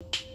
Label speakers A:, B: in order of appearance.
A: you